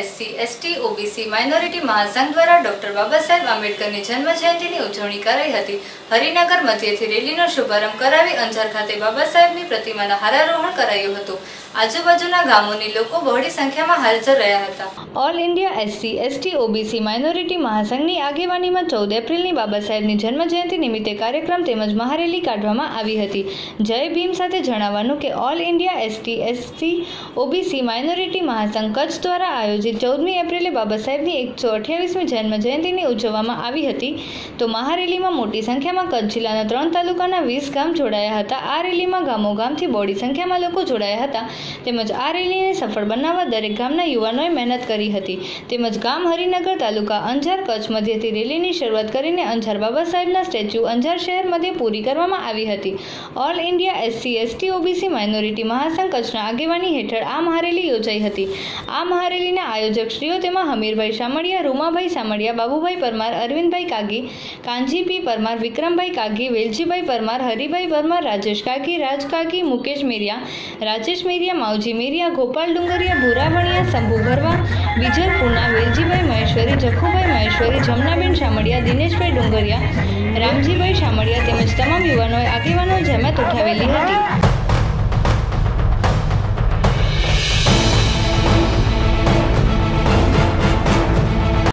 SC, ST, OBC, minority મહાસંઘ દ્વારા doctor Baba Saheb આંબેડકરની જન્મ જયંતિની ઉજવણી કરાઈ હતી. હરિનગર મધ્યથી રેલીનો શુભારંભ કરાવી અંજાર ખાતે બાબા સાહેબની પ્રતિમાના હારારોહણ કરાયું હતું. આજુબાજુના ગામોની લોકો બહોળી સંખ્યામાં હાજર રહ્યા હતા. All India SC, ST, OBC, minority મહાસંઘની આગેવાનીમાં ચૌદ એપ્રિલની બાબા સાહેબની જન્મજયંતિ નિમિત્તે કાર્યક્રમ તેમજ મહારેલી કાઢવામાં આવી હતી. જય ભીમ સાથે જણાવવાનું કે all India ST, SC, OBC, minority મહાસંઘ કચ્છ દ્વારા આયોજિત ચૌદમી એપ્રિલે બાબા સાહેબની એકસો અઠ્યાવીસમી જન્મ જયંતિની ઉજવવામાં આવી હતી. તો મહારેલીમાં મોટી સંખ્યામાં કચ્છ જિલ્લાના ત્રણ તાલુકાના વીસ ગામ જોડાયા હતા. આ રેલીમાં ગામો ગામથી બોડી સંખ્યામાં લોકો જોડાયા હતા. તેમજ આ રેલીને સફળ બનાવવા દરેક ગામના યુવાનોએ મહેનત કરી હતી. તેમજ ગામ હરિનગર તાલુકા અંજાર કચ્છ મધ્યથી રેલીની શરૂઆત કરીને અંજાર બાબા સાહેબના સ્ટેચ્યુ અંજાર શહેર મધ્ય પૂરી કરવામાં આવી હતી. All India SC, ST, OBC, minority મહાસંઘ કચ્છના આગેવાની હેઠળ આ મહારેલી યોજાઈ હતી. આ મહારેલીના આયોજક શ્રીઓ તેમાં હમીરભાઈ શામળિયા રૂમાભાઈ સામડિયા બાબુભાઈ પરમાર, અરવિંદભાઈ કાગી કાંજીપી પરમાર, વિક્રમભાઈ કાગી, વેલજીભાઈ પરમાર, હરિભાઈ પરમાર, રાજેશ કાગી, રાજ કાગી, મુકેશ મેરિયા, રાજેશ મેરિયા, માવજી મેરિયા, ગોપાલ ડુંગરિયા ભૂરાવણિયા શંભુ ભરવા, વિજય પૂના વેલજીભાઈ મહેશ્વરી, જખુભાઈ મહેશ્વરી, જમનાબેન શામળિયા દિનેશભાઈ ડુંગરિયા, રામજીભાઈ શામળિયા તેમજ તમામ યુવાનોએ આગેવાનો જહેમત ઉઠાવેલી હતી.